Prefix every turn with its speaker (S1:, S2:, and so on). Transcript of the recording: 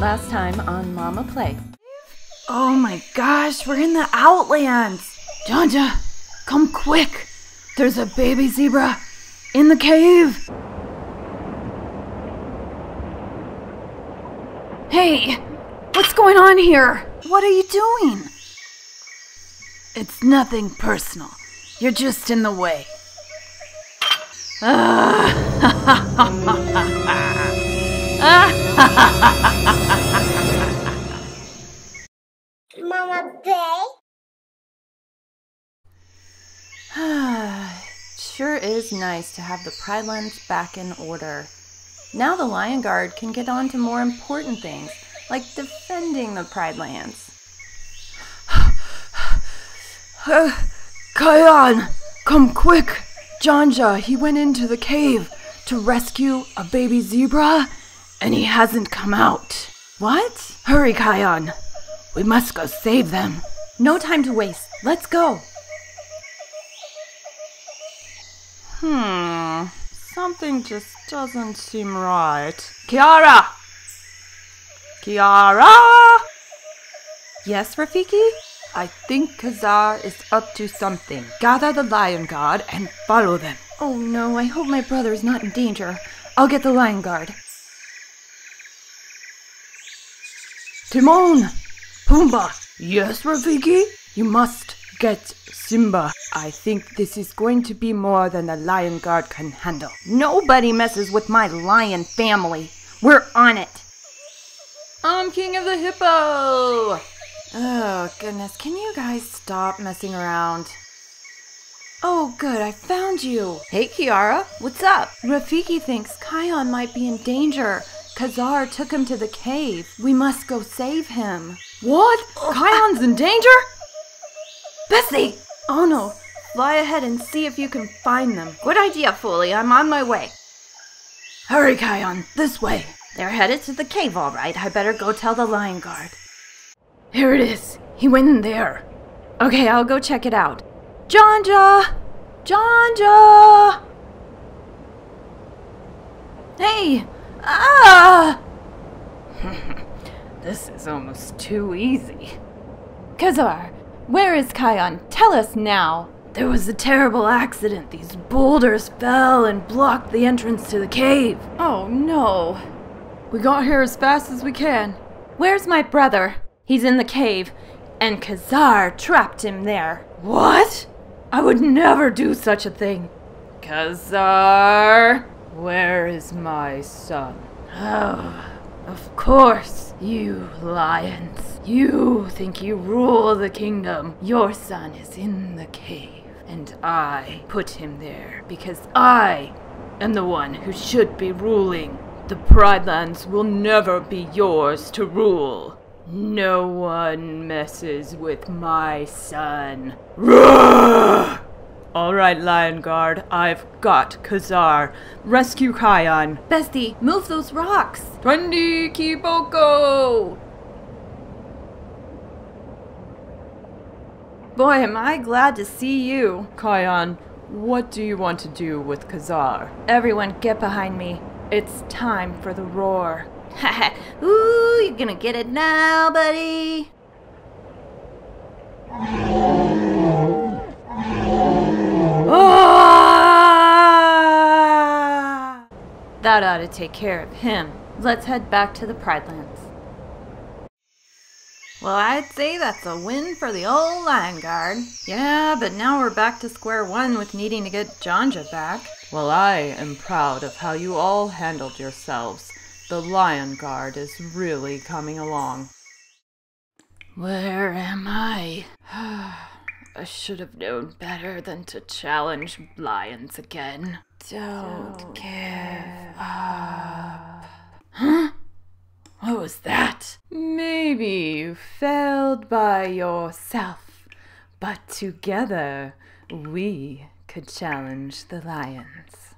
S1: Last time on Mama Play.
S2: Oh my gosh, we're in the Outlands! Janja, come quick! There's a baby zebra in the cave! Hey, what's going on here? What are you doing? It's nothing personal. You're just in the way. Ah.
S3: Mama Bay.
S1: sure is nice to have the Pridelands back in order. Now the Lion Guard can get on to more important things, like defending the pride
S2: lands. Kion, come quick! Janja, he went into the cave to rescue a baby zebra, and he hasn't come out.
S1: What?
S2: Hurry, Kion. We must go save them.
S1: No time to waste. Let's go. Hmm. Something just doesn't seem right.
S2: Kiara! Kiara!
S1: Yes, Rafiki?
S2: I think Kazar is up to something. Gather the Lion Guard and follow them.
S1: Oh no, I hope my brother is not in danger. I'll get the Lion Guard.
S2: Timon! Pumbaa! Yes, Rafiki? You must get Simba. I think this is going to be more than the Lion Guard can handle.
S1: Nobody messes with my lion family. We're on it. I'm king of the hippo! Oh, goodness. Can you guys stop messing around? Oh, good. I found you. Hey, Kiara. What's up? Rafiki thinks Kion might be in danger. Kazar took him to the cave. We must go save him. What? Kion's in danger? Beshte! Oh no. Fly ahead and see if you can find them. Good idea, Fuli. I'm on my way.
S2: Hurry, Kion. This way.
S1: They're headed to the cave, all right. I better go tell the lion guard.
S2: Here it is. He went in there.
S1: Okay, I'll go check it out. Janja! Janja! Hey! Ah!
S2: this is almost too easy.
S1: Kazar, where is Kion? Tell us now.
S2: There was a terrible accident. These boulders fell and blocked the entrance to the cave.
S1: Oh no.
S2: We got here as fast as we can.
S1: Where's my brother? He's in the cave, and Kazar trapped him there.
S2: What? I would never do such a thing. Kazar, where is my son? Oh, of course, you lions. You think you rule the kingdom. Your son is in the cave, and I put him there because I am the one who should be ruling. The Pridelands will never be yours to rule. No one messes with my son. Roar! All right, Lion Guard, I've got Kazar. Rescue Kion.
S1: Beshte, move those rocks.
S2: Twende Kiboko!
S1: Boy, am I glad to see you.
S2: Kion, what do you want to do with Kazar?
S1: Everyone get behind me. It's time for the roar. Ha Ooh, you're gonna get it now, buddy. That ought to take care of him. Let's head back to the Pridelands. Well, I'd say that's a win for the old Lion Guard. Yeah, but now we're back to square one with needing to get Janja back.
S2: Well, I am proud of how you all handled yourselves. The Lion Guard is really coming along. Where am I? I should have known better than to challenge lions again. Don't, Don't give up. Huh? What was that? Maybe you failed by yourself, but together we could challenge the lions.